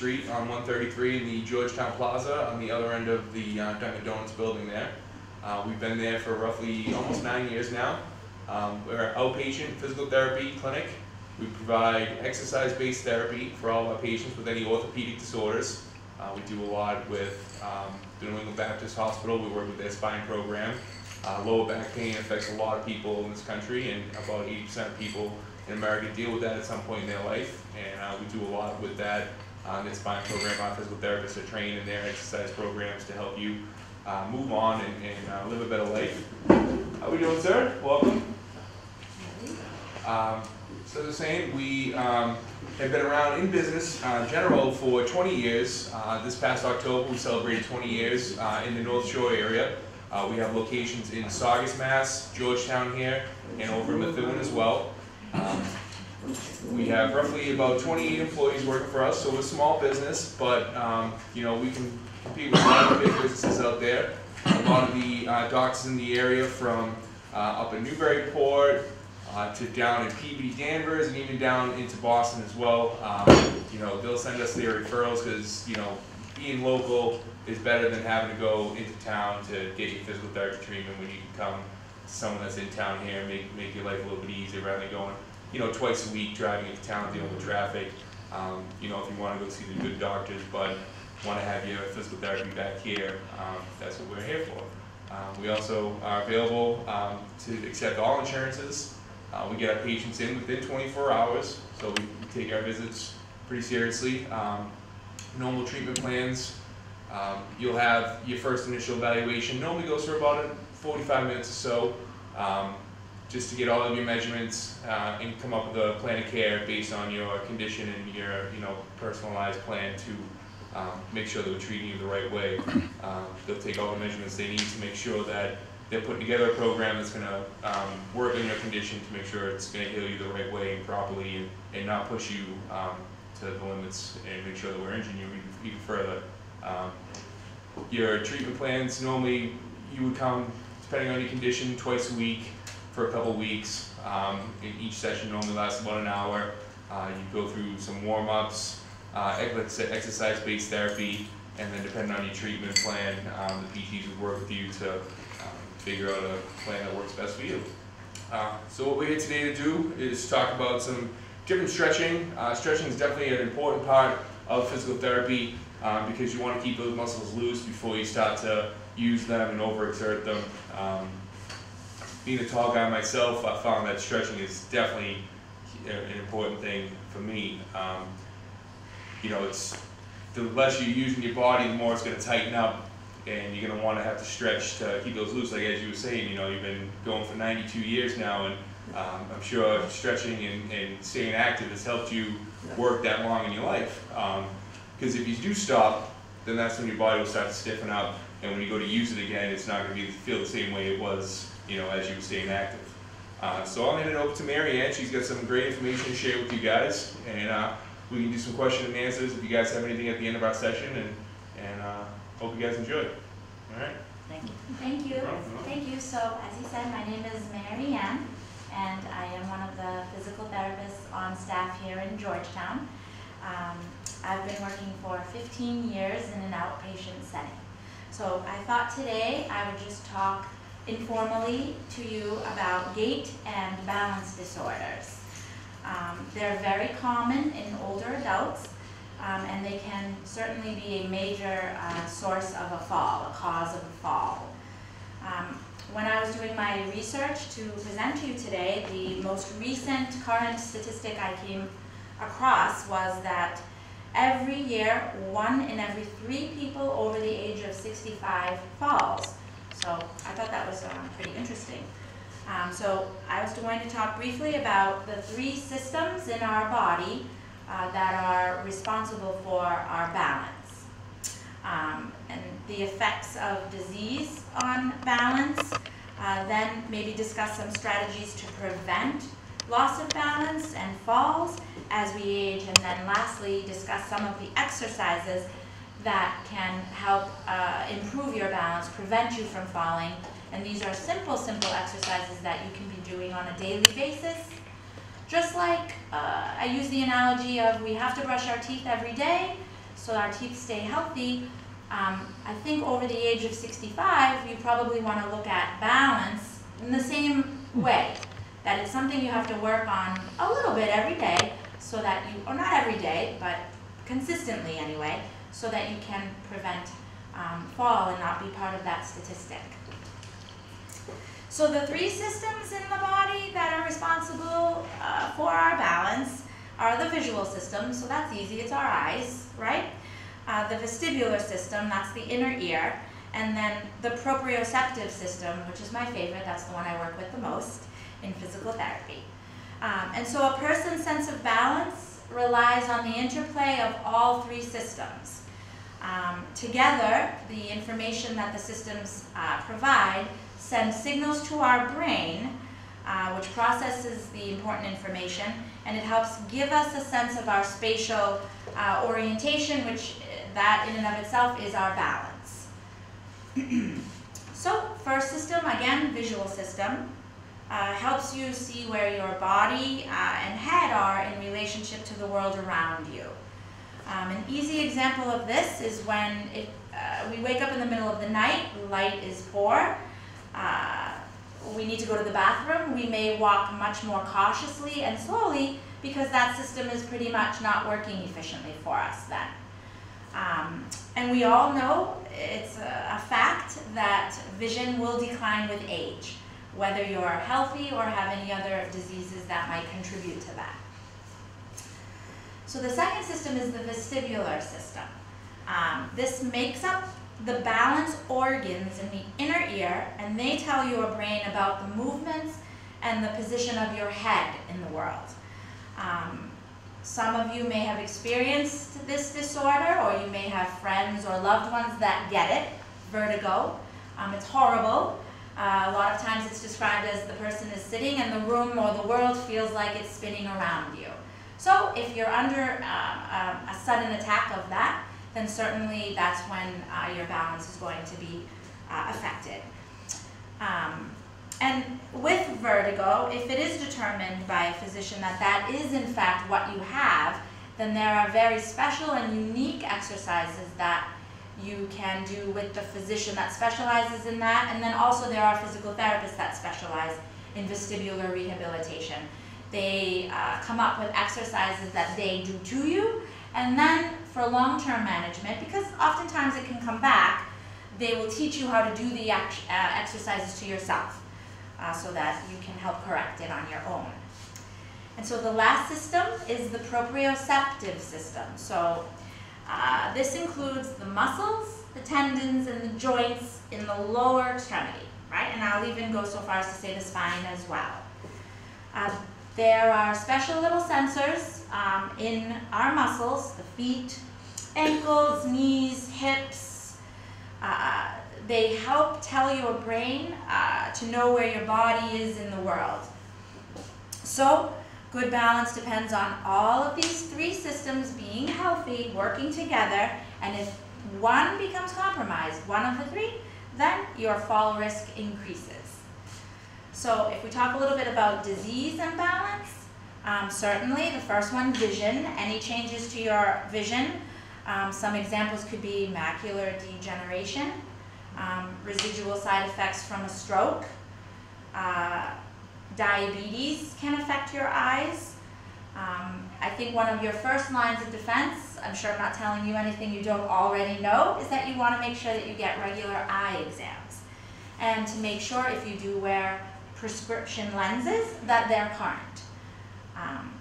street on 133 in the Georgetown Plaza on the other end of the uh, Dunkin' Donuts building there. Uh, we've been there for roughly almost nine years now. Um, we're an outpatient physical therapy clinic. We provide exercise-based therapy for all of our patients with any orthopedic disorders. Uh, we do a lot with um, the New England Baptist Hospital. We work with their spine program. Uh, lower back pain affects a lot of people in this country, and about 80% of people in America deal with that at some point in their life. And uh, we do a lot with that. Uh, the spine program, our physical therapists are trained in their exercise programs to help you uh, move on and, and uh, live a better life. How are we doing, sir? Welcome. Um, so the same, we um, have been around in business uh, general for 20 years. Uh, this past October, we celebrated 20 years uh, in the North Shore area. Uh, we have locations in Saugus, Mass, Georgetown here, and over in Methuen as well. Um, we have roughly about 28 employees working for us, so we're a small business, but um, you know we can compete with a lot of big businesses out there. A lot of the uh, doctors in the area, from uh, up in Newburyport uh, to down in Peabody, Danvers, and even down into Boston as well. Um, you know they'll send us their referrals because you know being local is better than having to go into town to get your physical therapy treatment when you can come to someone that's in town here and make, make your life a little bit easier rather than going, you know, twice a week driving into town dealing with traffic. Um, you know, if you want to go see the good doctors, but want to have your physical therapy back here, um, that's what we're here for. Um, we also are available um, to accept all insurances. Uh, we get our patients in within 24 hours, so we, we take our visits pretty seriously. Um, normal treatment plans um, you'll have your first initial evaluation, normally goes for about 45 minutes or so, just to get all of your measurements uh, and come up with a plan of care based on your condition and your you know personalized plan to um, make sure that we're treating you the right way. Um, they'll take all the measurements they need to make sure that they're putting together a program that's going to um, work in your condition to make sure it's going to heal you the right way and properly and, and not push you um, to the limits and make sure that we're injuring you even, even further. Um, your treatment plans, normally you would come, depending on your condition, twice a week for a couple weeks. Um, each session normally lasts about an hour. Uh, you go through some warm-ups, uh, exercise-based therapy, and then depending on your treatment plan, um, the PTs would work with you to um, figure out a plan that works best for you. Uh, so what we're here today to do is talk about some different stretching. Uh, stretching is definitely an important part of physical therapy um, because you want to keep those muscles loose before you start to use them and overexert them. Um, being a tall guy myself, I found that stretching is definitely an important thing for me. Um, you know, it's the less you're using your body, the more it's going to tighten up, and you're going to want to have to stretch to keep those loose. Like as you were saying, you know, you've been going for 92 years now, and um, I'm sure stretching and, and, staying active has helped you work that long in your life. Um, because if you do stop, then that's when your body will start to stiffen up, and when you go to use it again, it's not going to feel the same way it was, you know, as you were staying active. Uh, so I'll hand it over to Mary Ann. She's got some great information to share with you guys, and uh, we can do some question and answers if you guys have anything at the end of our session, and and uh, hope you guys enjoy. All right. Thank you. Thank you. Thank you. So as he said, my name is Mary Ann, and I am one of the physical therapists on staff here in Georgetown. Um, I've been working for 15 years in an outpatient setting. So I thought today I would just talk informally to you about gait and balance disorders. Um, they're very common in older adults, um, and they can certainly be a major uh, source of a fall, a cause of a fall. Um, when I was doing my research to present to you today, the most recent current statistic I came across was that every year, one in every three people over the age of 65 falls. So I thought that was um, pretty interesting. Um, so I was going to talk briefly about the three systems in our body uh, that are responsible for our balance. Um, and the effects of disease on balance, uh, then maybe discuss some strategies to prevent loss of balance and falls as we age, and then lastly, discuss some of the exercises that can help uh, improve your balance, prevent you from falling. And these are simple, simple exercises that you can be doing on a daily basis Just like uh, I use the analogy of we have to brush our teeth every day so our teeth stay healthy. Um, I think over the age of 65, you probably want to look at balance in the same way. That it's something you have to work on a little bit every day so that you, or not every day, but consistently anyway, so that you can prevent um, fall and not be part of that statistic. So the three systems in the body that are responsible uh, for our balance are the visual system, so that's easy, it's our eyes, right? Uh, the vestibular system, that's the inner ear, and then the proprioceptive system, which is my favorite, that's the one I work with the most in physical therapy. Um, and so a person's sense of balance relies on the interplay of all three systems. Um, together, the information that the systems uh, provide sends signals to our brain, uh, which processes the important information, and it helps give us a sense of our spatial uh, orientation, which uh, that in and of itself is our balance. so, first system, again, visual system, uh, helps you see where your body uh, and head are in relationship to the world around you. Um, an easy example of this is when it, uh, we wake up in the middle of the night, light is poor, uh, we need to go to the bathroom, we may walk much more cautiously and slowly because that system is pretty much not working efficiently for us then. Um, and we all know it's a, a fact that vision will decline with age, whether you're healthy or have any other diseases that might contribute to that. So the second system is the vestibular system. Um, this makes up the balance organs in the inner ear, and they tell your brain about the movements and the position of your head in the world. Um, some of you may have experienced this disorder, or you may have friends or loved ones that get it, vertigo. Um, it's horrible. Uh, a lot of times it's described as the person is sitting and the room or the world feels like it's spinning around you. So if you're under uh, a sudden attack of that, then certainly that's when uh, your balance is going to be uh, affected. Um, and with vertigo, if it is determined by a physician that that is in fact what you have, then there are very special and unique exercises that you can do with the physician that specializes in that, and then also there are physical therapists that specialize in vestibular rehabilitation. They uh, come up with exercises that they do to you, and then for long-term management, because oftentimes it can come back, they will teach you how to do the uh, exercises to yourself uh, so that you can help correct it on your own. And so the last system is the proprioceptive system. So uh, this includes the muscles, the tendons, and the joints in the lower extremity, right? And I'll even go so far as to say the spine as well. Uh, there are special little sensors um, in our muscles, the feet, ankles, knees, hips. Uh, they help tell your brain uh, to know where your body is in the world. So, good balance depends on all of these three systems being healthy, working together, and if one becomes compromised, one of the three, then your fall risk increases. So if we talk a little bit about disease and balance, um, certainly the first one, vision. Any changes to your vision? Um, some examples could be macular degeneration, um, residual side effects from a stroke, uh, diabetes can affect your eyes. Um, I think one of your first lines of defense, I'm sure I'm not telling you anything you don't already know, is that you want to make sure that you get regular eye exams. And to make sure if you do wear prescription lenses that they're current. Um,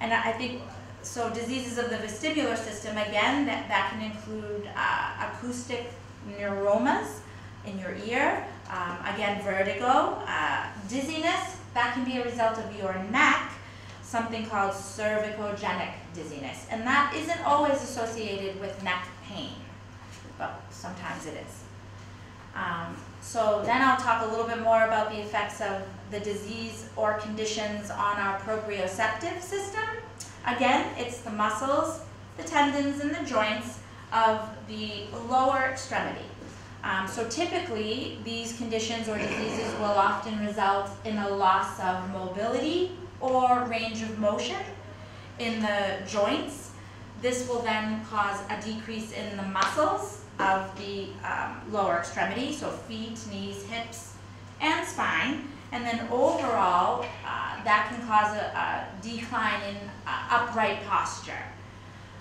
and I think, so diseases of the vestibular system, again, that, that can include uh, acoustic neuromas in your ear, um, again, vertigo, uh, dizziness, that can be a result of your neck, something called cervicogenic dizziness. And that isn't always associated with neck pain, but sometimes it is. Um, so then I'll talk a little bit more about the effects of the disease or conditions on our proprioceptive system. Again, it's the muscles, the tendons, and the joints of the lower extremity. Um, so typically, these conditions or diseases will often result in a loss of mobility or range of motion in the joints. This will then cause a decrease in the muscles of the um, lower extremity, so feet, knees, hips, and spine. And then overall, uh, that can cause a, a decline in uh, upright posture.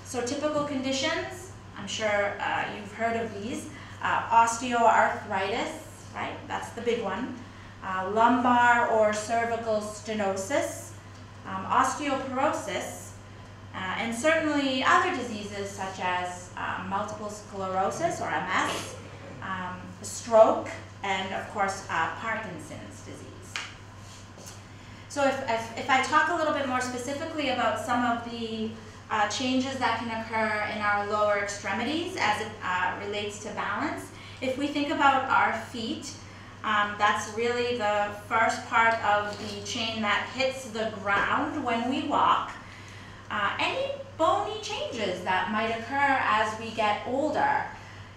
So typical conditions, I'm sure uh, you've heard of these, uh, osteoarthritis, right, that's the big one, uh, lumbar or cervical stenosis, um, osteoporosis, uh, and certainly other diseases such as um, multiple sclerosis or MS, um, stroke, and of course uh, Parkinson's disease. So if, if, if, I talk a little bit more specifically about some of the uh, changes that can occur in our lower extremities as it uh, relates to balance, if we think about our feet, um, that's really the first part of the chain that hits the ground when we walk. Uh, any bony changes that might occur as we get older,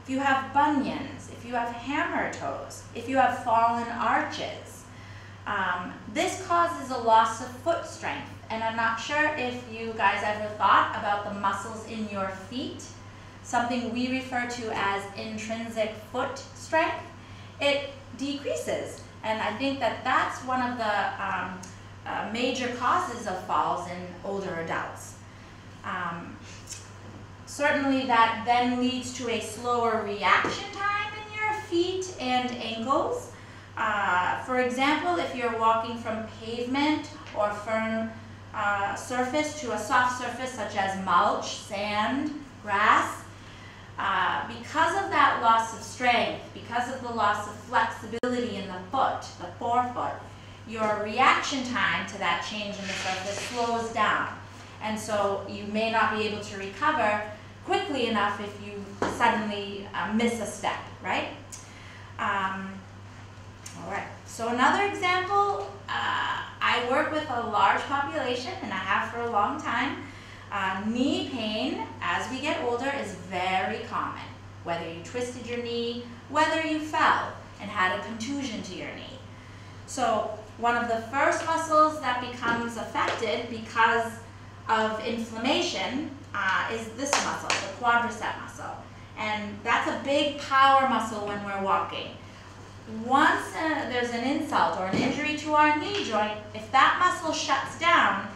if you have bunions, if you have hammer toes, if you have fallen arches, um, this causes a loss of foot strength. And I'm not sure if you guys ever thought about the muscles in your feet, something we refer to as intrinsic foot strength. It decreases. And I think that that's one of the um, uh, major causes of falls in older adults. Um, certainly that then leads to a slower reaction time in your feet and ankles. Uh, for example, if you're walking from pavement or firm surface to a soft surface such as mulch, sand, grass, uh, because of that loss of strength, because of the loss of flexibility in the foot, the forefoot, your reaction time to that change in the surface slows down. And so you may not be able to recover quickly enough if you suddenly uh, miss a step, right? Um, all right, so another example, uh, I work with a large population, and I have for a long time. Uh, knee pain, as we get older, is very common. Whether you twisted your knee, whether you fell and had a contusion to your knee. So one of the first muscles that becomes affected because of inflammation uh, is this muscle, the quadricep muscle. And that's a big power muscle when we're walking. Once uh, there's an insult or an injury to our knee joint, if that muscle shuts down,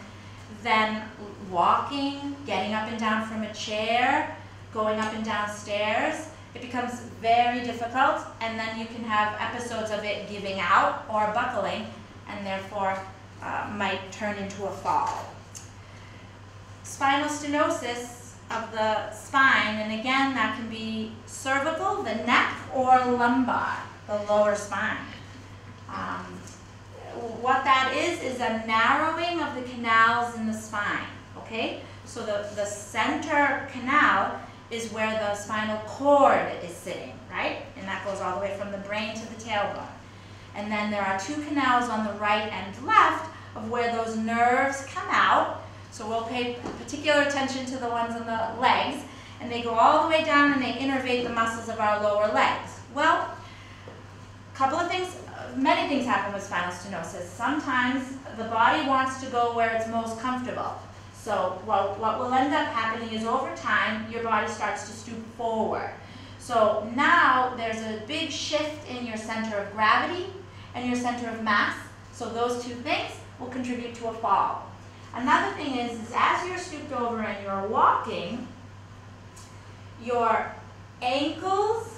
then walking, getting up and down from a chair, going up and down stairs, it becomes very difficult and then you can have episodes of it giving out or buckling and therefore uh, might turn into a fall. Spinal stenosis of the spine, and again that can be cervical, the neck, or lumbar, the lower spine. Um, what that is, is a narrowing of the canals in the spine, okay? So the, the center canal is where the spinal cord is sitting, right? And that goes all the way from the brain to the tailbone. And then there are two canals on the right and left of where those nerves come out. So we'll pay particular attention to the ones on the legs. And they go all the way down and they innervate the muscles of our lower legs. Well, couple of things, many things happen with spinal stenosis. Sometimes the body wants to go where it's most comfortable. So what, what will end up happening is over time, your body starts to stoop forward. So now there's a big shift in your center of gravity and your center of mass. So those two things will contribute to a fall. Another thing is, is as you're stooped over and you're walking, your ankles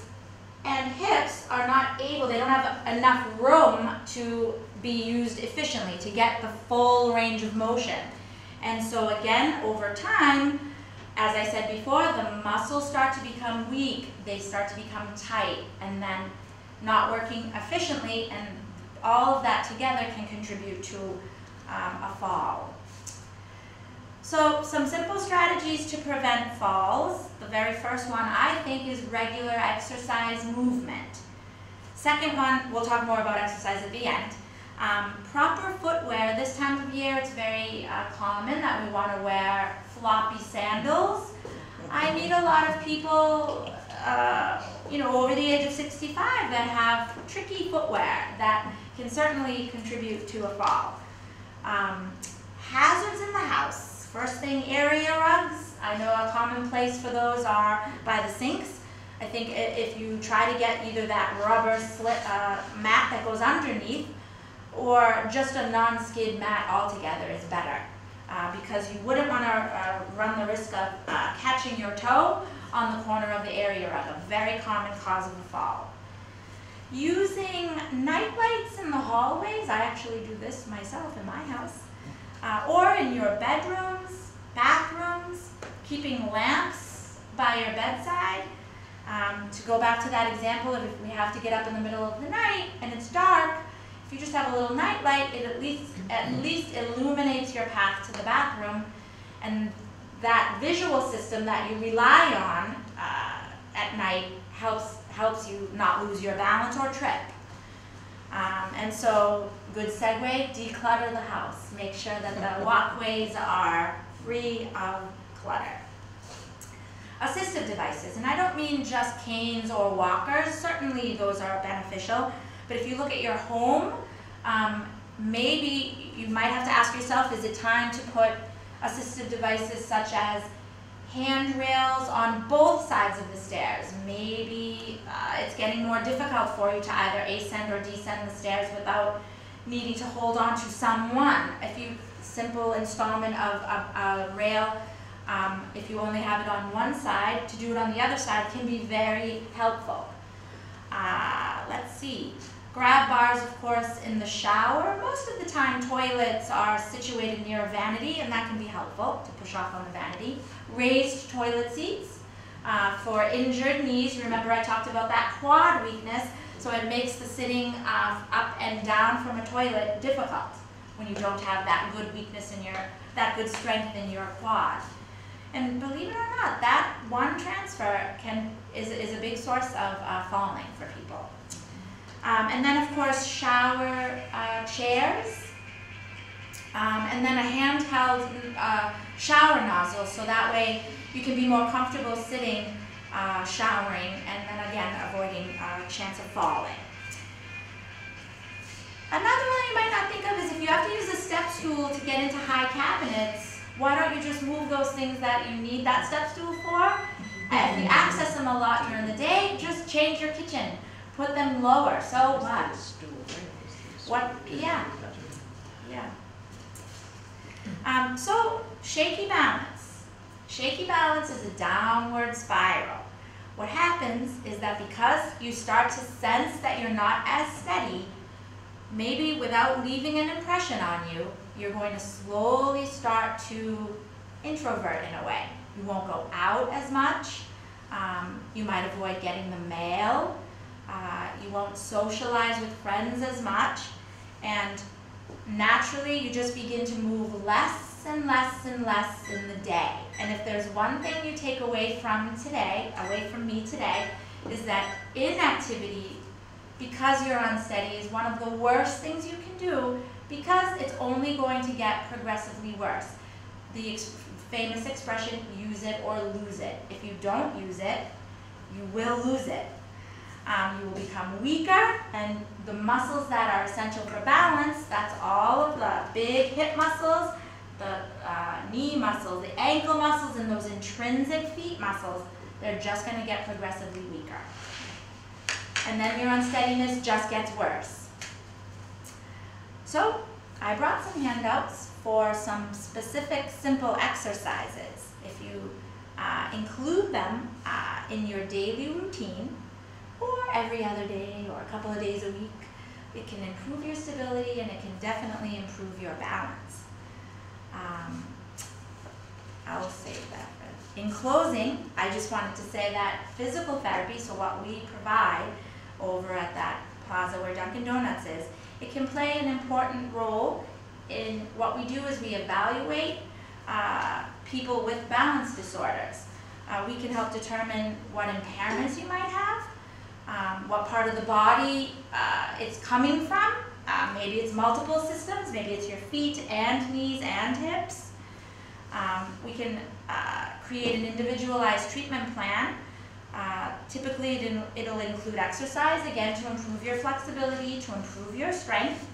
and hips are not able, they don't have enough room to be used efficiently to get the full range of motion. And so again, over time, as I said before, the muscles start to become weak, they start to become tight, and then not working efficiently, and all of that together can contribute to um, a fall. So some simple strategies to prevent falls. The very first one I think is regular exercise movement. Second one, we'll talk more about exercise at the end. Um, proper footwear, this time of year it's very uh, common that we want to wear floppy sandals. I meet a lot of people, uh, you know, over the age of 65 that have tricky footwear that can certainly contribute to a fall. Um, hazards in the house. First thing, area rugs. I know a common place for those are by the sinks. I think if you try to get either that rubber slit, uh, mat that goes underneath or just a non-skid mat altogether is better. Uh, because you wouldn't want to uh, run the risk of uh, catching your toe on the corner of the area rug, a very common cause of a fall. Using night lights in the hallways, I actually do this myself in my house, uh, or in your bedrooms, bathrooms, keeping lamps by your bedside. Um, to go back to that example of if we have to get up in the middle of the night and it's dark, if you just have a little night light, it at least at least illuminates your path to the bathroom, and that visual system that you rely on uh, at night helps helps you not lose your balance or trip. Um, and so, good segue: declutter the house. Make sure that the walkways are free of clutter. Assistive devices, and I don't mean just canes or walkers. Certainly, those are beneficial. But if you look at your home, um, maybe you might have to ask yourself, is it time to put assistive devices such as handrails on both sides of the stairs? Maybe uh, it's getting more difficult for you to either ascend or descend the stairs without needing to hold on to someone. If you simple installment of a, a rail, um, if you only have it on one side, to do it on the other side can be very helpful. Uh, let's see. Grab bars, of course, in the shower. Most of the time, toilets are situated near a vanity, and that can be helpful to push off on the vanity. Raised toilet seats uh, for injured knees. Remember, I talked about that quad weakness, so it makes the sitting uh, up and down from a toilet difficult when you don't have that good weakness in your, that good strength in your quad. And believe it or not, that one transfer can is, is a big source of uh, falling for people. Um, and then, of course, shower uh, chairs. Um, and then a handheld uh, shower nozzle, so that way you can be more comfortable sitting, uh, showering, and then again avoiding a chance of falling. Another one you might not think of is if you have to use a step stool to get into high cabinets, why don't you just move those things that you need that step stool for? And if you access them a lot during the day, just change your kitchen. Put them lower. So what? What? Yeah. Yeah. Um, so, shaky balance. Shaky balance is a downward spiral. What happens is that because you start to sense that you're not as steady, maybe without leaving an impression on you, you're going to slowly start to introvert in a way. You won't go out as much. Um, you might avoid getting the mail. Uh, you won't socialize with friends as much. And naturally, you just begin to move less and less and less in the day. And if there's one thing you take away from today, away from me today, is that inactivity, because you're unsteady, is one of the worst things you can do because it's only going to get progressively worse. The ex famous expression, use it or lose it. If you don't use it, you will lose it. Um, you will become weaker, and the muscles that are essential for balance, that's all of the big hip muscles, the uh, knee muscles, the ankle muscles, and those intrinsic feet muscles, they're just going to get progressively weaker. And then your unsteadiness just gets worse. So, I brought some handouts for some specific simple exercises. If you uh, include them uh, in your daily routine, or every other day, or a couple of days a week, it can improve your stability and it can definitely improve your balance. Um, I will that. In closing, I just wanted to say that physical therapy, so what we provide over at that plaza where Dunkin' Donuts is, it can play an important role in what we do is we evaluate uh, people with balance disorders. Uh, we can help determine what impairments you might have, um, what part of the body uh, it's coming from. Uh, maybe it's multiple systems, maybe it's your feet and knees and hips. Um, we can uh, create an individualized treatment plan. Uh, typically, it, it'll include exercise, again, to improve your flexibility, to improve your strength.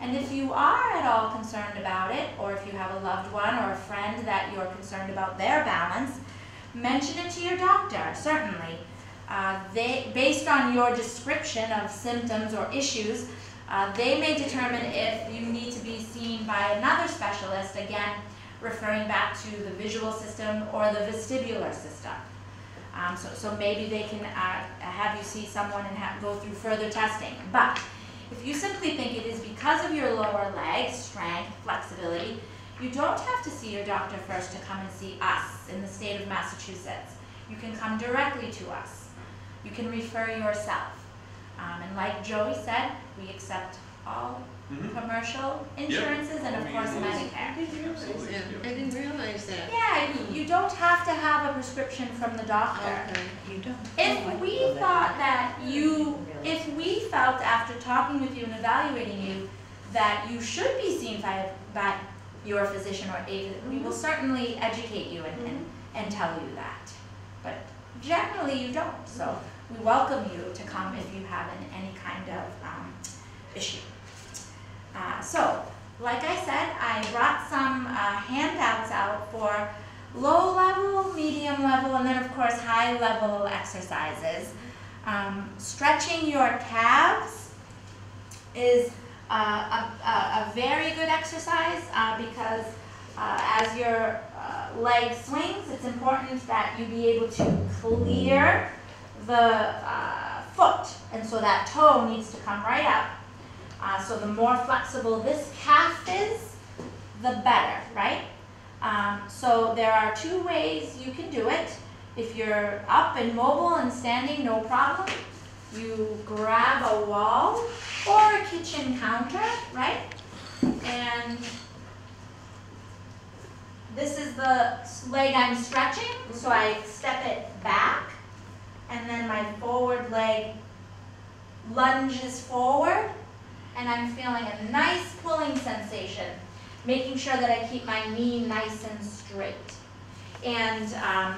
And if you are at all concerned about it, or if you have a loved one or a friend that you're concerned about their balance, mention it to your doctor, certainly. Uh, they, based on your description of symptoms or issues, uh, they may determine if you need to be seen by another specialist, again, referring back to the visual system or the vestibular system. Um, so, so maybe they can uh, have you see someone and have, go through further testing. But if you simply think it is because of your lower leg strength, flexibility, you don't have to see your doctor first to come and see us in the state of Massachusetts. You can come directly to us. You can refer yourself. Um, and like Joey said, we accept all Mhm. commercial insurances and of course I mean, Medicare. I didn't realize that. I didn't realize that. Yeah, you- you don't have to have a prescription from the doctor. Okay. You don't. If we thought that you, if we felt after talking with you and evaluating you that you should be seen by, by your physician or a, we will certainly educate you and, and, and tell you that. But generally you don't, so we welcome you to come if you have an, any kind of, um, issue. Uh, so, like I said, I brought some, uh, handouts out for low level, medium level, and then of course high level exercises. Um, stretching your calves is uh, a, a, a very good exercise uh, because uh, as your uh, leg swings, it's important that you be able to clear the uh, foot, and so that toe needs to come right up. Uh, so the more flexible this calf is, the better, right? Um, so there are two ways you can do it. If you're up and mobile and standing, no problem. You grab a wall or a kitchen counter, right? And this is the leg I'm stretching, so I step it back, and then my forward leg lunges forward, and I'm feeling a nice pulling sensation making sure that I keep my knee nice and straight. And um,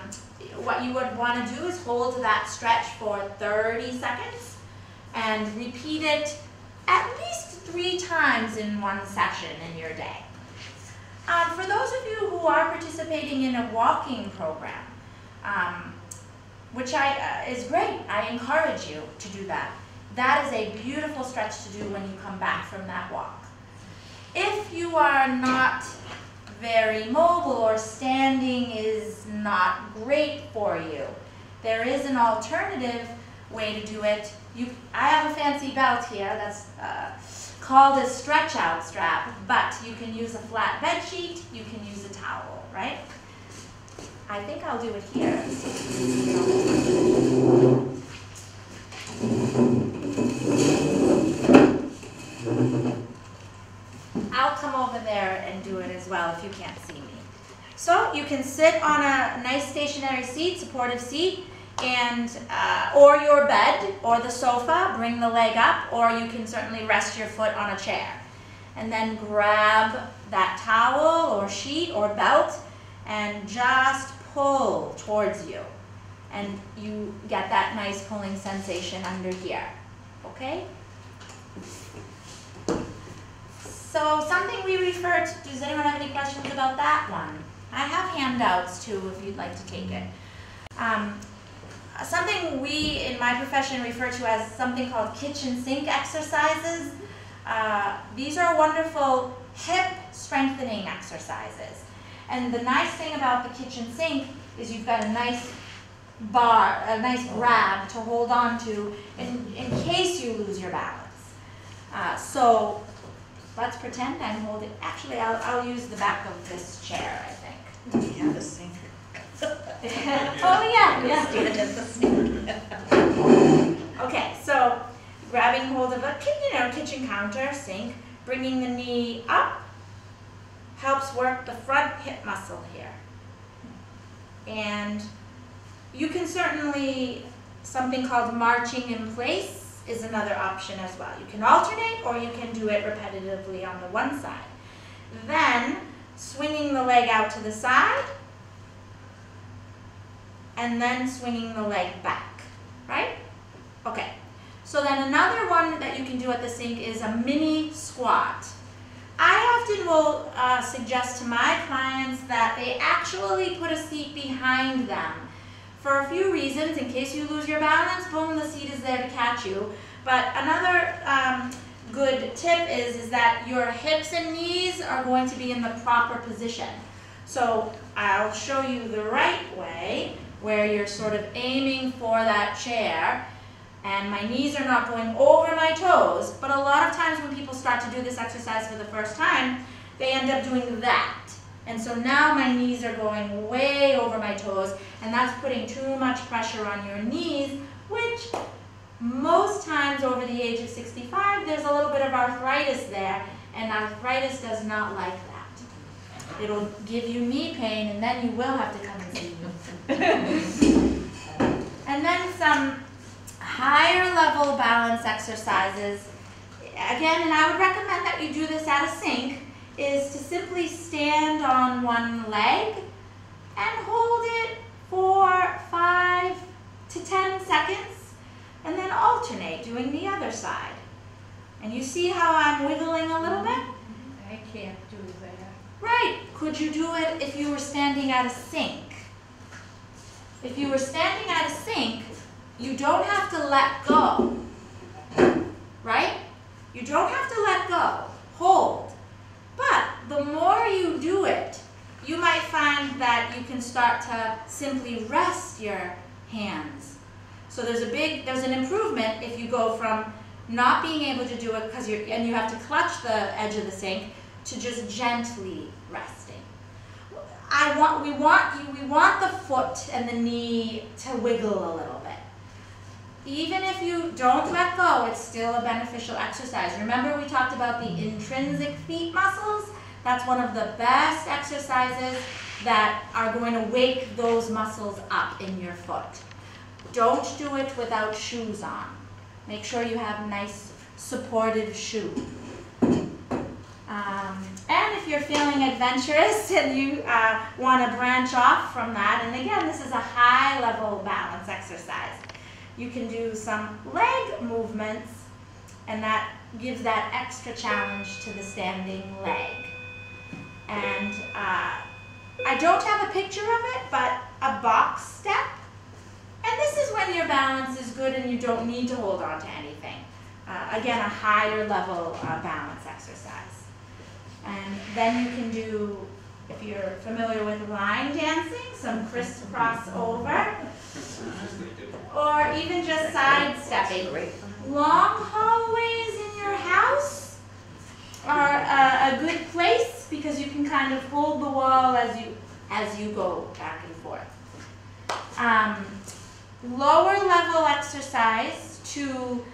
what you would want to do is hold that stretch for 30 seconds and repeat it at least three times in one session in your day. Um, for those of you who are participating in a walking program, um, which I, uh, is great, I encourage you to do that. That is a beautiful stretch to do when you come back from that walk. If you are not very mobile or standing is not great for you, there is an alternative way to do it. You, I have a fancy belt here that's uh, called a stretch out strap, but you can use a flat bed sheet, you can use a towel, right? I think I'll do it here. I'll come over there and do it as well if you can't see me. So you can sit on a nice stationary seat, supportive seat, and uh, or your bed or the sofa, bring the leg up, or you can certainly rest your foot on a chair. And then grab that towel or sheet or belt and just pull towards you. And you get that nice pulling sensation under here. Okay? So something we refer to, does anyone have any questions about that one? I have handouts too if you'd like to take it. Um, something we in my profession refer to as something called kitchen sink exercises. Uh, these are wonderful hip strengthening exercises. And the nice thing about the kitchen sink is you've got a nice bar, a nice grab to hold on to in, in case you lose your balance. Uh, so let's pretend I'm holding, actually I'll, I'll use the back of this chair, I think. Do have a sink? oh yeah, yeah. Stand at the sink. Okay, so grabbing hold of a you know kitchen counter, sink, bringing the knee up helps work the front hip muscle here. And you can certainly something called marching in place is another option as well. You can alternate or you can do it repetitively on the one side. Then swinging the leg out to the side and then swinging the leg back, right? Okay, so then another one that you can do at the sink is a mini squat. Often will uh, suggest to my clients that they actually put a seat behind them for a few reasons. In case you lose your balance, boom, the seat is there to catch you. But another um, good tip is, is that your hips and knees are going to be in the proper position. So I'll show you the right way, where you're sort of aiming for that chair, and my knees are not going over my toes. But a lot of times when people start to do this exercise for the first time, they end up doing that. And so now my knees are going way over my toes, and that's putting too much pressure on your knees, which most times over the age of 65, there's a little bit of arthritis there, and arthritis does not like that. It'll give you knee pain, and then you will have to come and see me. and then some higher level balance exercises. Again, and I would recommend that you do this at a sink, is to simply stand on one leg and hold it for five to ten seconds, and then alternate doing the other side. And you see how I'm wiggling a little bit? I can't do that. Right. Could you do it if you were standing at a sink? If you were standing at a sink, you don't have to let go. Right? You don't have to let go. Hold. But the more you do it, you might find that you can start to simply rest your hands. So there's a big, there's an improvement if you go from not being able to do it because you're, and you have to clutch the edge of the sink to just gently resting. I want, we want you, we want the foot and the knee to wiggle a little bit. Even if you don't let go, it's still a beneficial exercise. Remember we talked about the intrinsic feet muscles? That's one of the best exercises that are going to wake those muscles up in your foot. Don't do it without shoes on. Make sure you have a nice supportive shoe. Um, and if you're feeling adventurous and you uh, want to branch off from that, and again, this is a high level balance exercise, you can do some leg movements, and that gives that extra challenge to the standing leg. And uh, I don't have a picture of it, but a box step. And this is when your balance is good and you don't need to hold on to anything. Uh, again, a higher level uh, balance exercise. And then you can do, if you're familiar with line dancing, some crisscross over, or even just sidestepping. Long hallways in your house are a, a good place because you can kind of hold the wall as you as you go back and forth. Um, lower level exercise to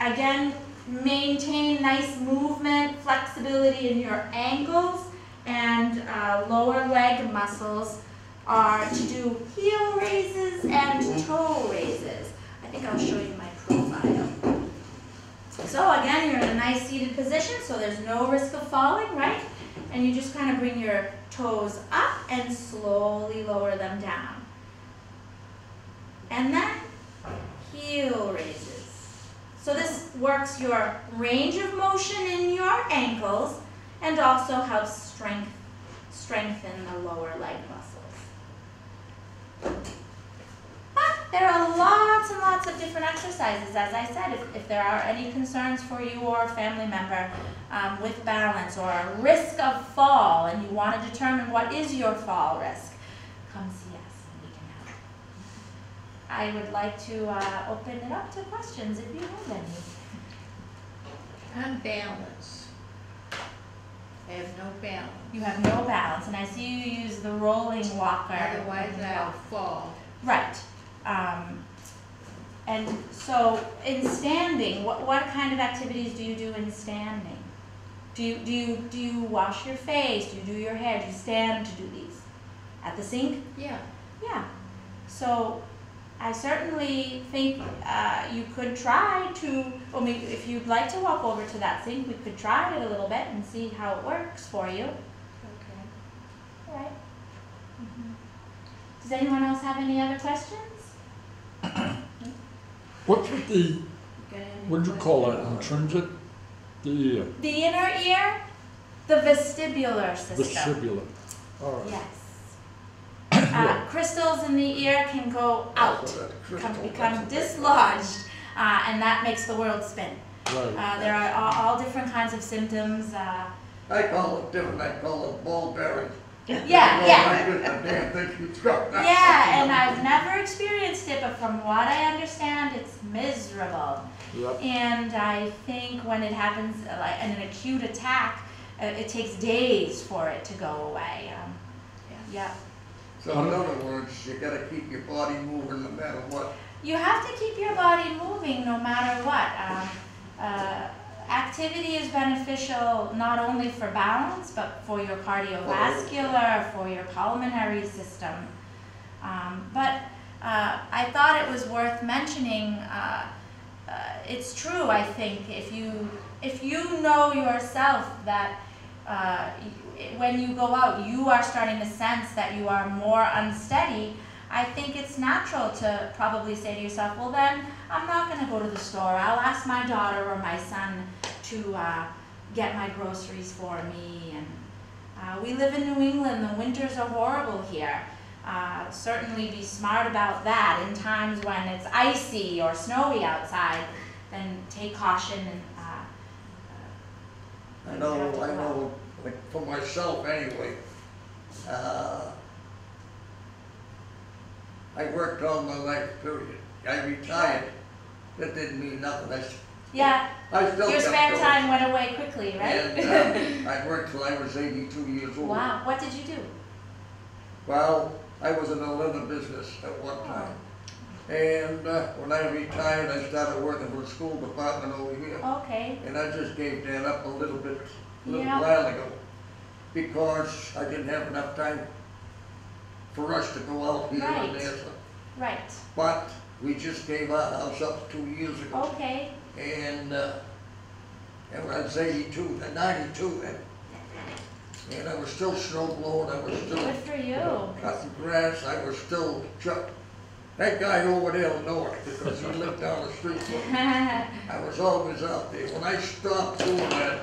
again maintain nice movement, flexibility in your ankles and uh, lower leg muscles are to do heel raises and toe raises. I think I'll show you my profile. So again, you're in a nice seated position, so there's no risk of falling, right? And you just kind of bring your toes up and slowly lower them down. And then heel raises. So this works your range of motion in your ankles and also helps strength, strengthen the lower leg muscles. But there are lots and lots of different exercises. As I said, if, if there are any concerns for you or a family member um, with balance or a risk of fall and you want to determine what is your fall risk, come see us and we can help. I would like to uh, open it up to questions if you have any. I'm balanced. I have no balance. You have no balance, and I see you use the rolling walker. Otherwise I'll fall. Right. Um, and so in standing, what, what kind of activities do you do in standing? Do you, do you, do you wash your face? Do you do your hair? Do you stand to do these? At the sink? Yeah. Yeah. So I certainly think uh, you could try to, I mean, if you'd like to walk over to that sink, we could try it a little bit and see how it works for you. Okay. All right. Mhm. Does anyone else have any other questions? What's with the, Got what do you call it, questions? intrinsic? The, uh, The inner ear, The vestibular system. Vestibular. All right. Yes. Uh, crystals in the ear can go out, So that come, crystal become doesn't- dislodged, uh, and that makes the world spin. Right. Uh, there are all, all different kinds of symptoms. Uh, I call it different, I call it ball bearing. Yeah, yeah. The damn thing keeps going. Yeah, and I've never experienced it, but from what I understand, it's miserable. Yep. And I think when it happens, uh, like an acute attack, uh, it takes days for it to go away. Um, yeah. So in other words, you gotta keep your body moving no matter what. You have to keep your body moving no matter what. Um, uh, activity is beneficial not only for balance, but for your cardiovascular, for your pulmonary system. Um, but uh, I thought it was worth mentioning. Uh, uh, it's true, I think, if you if you know yourself that uh, when you go out, you are starting to sense that you are more unsteady. I think it's natural to probably say to yourself, well, then I'm not going to go to the store. I'll ask my daughter or my son to uh, get my groceries for me. And uh, we live in New England. The winters are horrible here. Uh, certainly be smart about that. In times when it's icy or snowy outside, then take caution and. Uh, I uh, know, I know, like for myself anyway, uh, I worked all my life, period. I retired. That didn't mean nothing. I, Yeah, I still your kept spare going. time went away quickly, right? And, uh, I worked till I was eighty-two years old. wow. What did you do? Well, I was in the leather business at one time. And, uh, when I retired, I started working for the school department over here. Okay. And I just gave that up a little bit, a little Yeah. while ago, because I didn't have enough time for us to go out here and Right. there. so- Right. But we just gave our house up two years ago, Okay. And, uh, and was eighty-two, uh, ninety-two then. And I was still snow blowing, I was still Good for you. cutting grass, I was still chuck. That guy over there will know it, because he lived down the street from me. I was always out there. When I stopped doing that,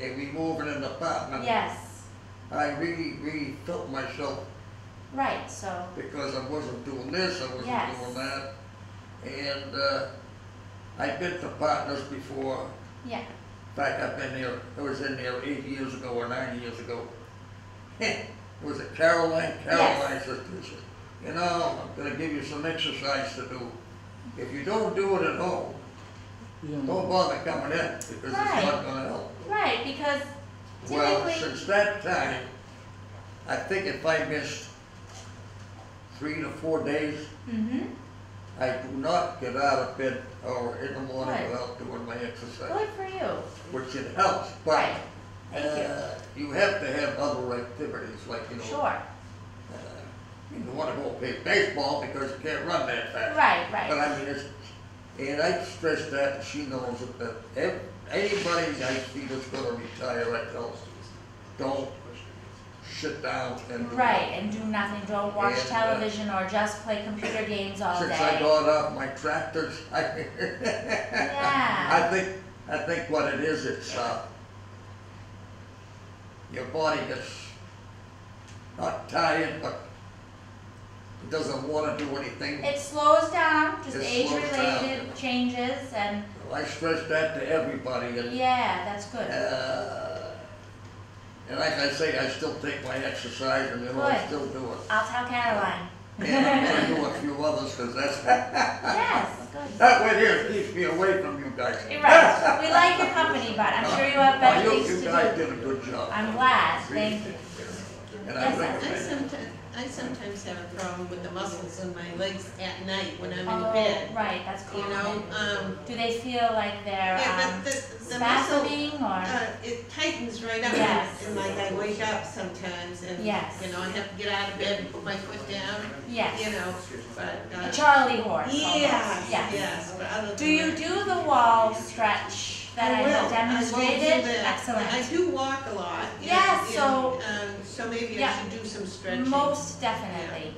and we moved in an apartment, yes. I really, really felt myself Right. So. because I wasn't doing this, I wasn't Yes. doing that. And, uh, I've been to partners before. Yeah. In fact, I've been there, I was in there eight years ago or nine years ago. It was a Caroline, Caroline said, she said, you know, I'm gonna give you some exercise to do. If you don't do it at home, Yeah. don't bother coming in, because it's Right. not gonna help. Right. Because Well, typically. since that time, I think if I missed three to four days, mm-hmm. I do not get out of bed or in the morning Right. without doing my exercise, Good for you. which it helps, but Right. Uh, you have to have other activities, like, you know, Sure. uh, you don't wanna go play baseball because you can't run that fast. Right. But Right. I mean, it's, and I stress that, and she knows it, that ev- anybody I see that's gonna retire, I tell them, don't sit down and do Right. And do nothing. Don't watch And, uh, television or just play computer games all Since I day. got off my tractors, I, Yeah. I think, I think what it is, it's, uh, your body gets not tired, but it doesn't wanna do anything. It slows down. Just It slows age-related changes and I stress that to everybody, and, yeah, that's good. uh, and like I say, I still take my exercise, and you know, I Good. still do it. I'll tell Caroline. And I'm gonna do a few others, cause that's, yes. Good. that way here keeps me away from you guys. You're right. We like your company, but I'm sure you have better Oh, better you- things You to guys do. did a good job. I'm glad. Thank you. And I Yes, think, I sometimes, I sometimes have a problem with the muscles in my legs at night when I'm in Oh, bed. right. That's You know, um, Do they feel like they're yeah, um, the, the, the muscle, spasming or? uh, it tightens right up. Yes. And like I wake up sometimes and, Yes. you know, I have to get out of bed and put my foot down, Yes. you know, but, A uh, Charlie horse. yes, almost. Yes. yes, but other Do you do the wall stretch that I, will. have will do demonstrated? that. Excellent. I do walk a lot. and- Yes, and, so- Um, so maybe Yeah. I should do some stretching. Most definitely.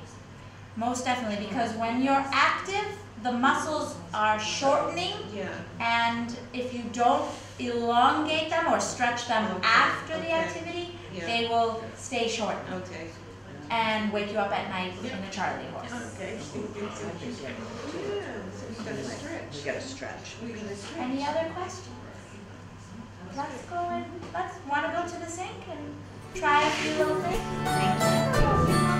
Most definitely, because when you're active, the muscles are shortening Yeah, and if you don't elongate them or stretch them Okay, after the activity, yeah, they will stay short okay. and wake you up at night in the Charlie horse. Okay. Yeah, so we gotta stretch. We gotta stretch. We gotta stretch. Any other questions? let's go and let's want to go to the sink and try a few little things.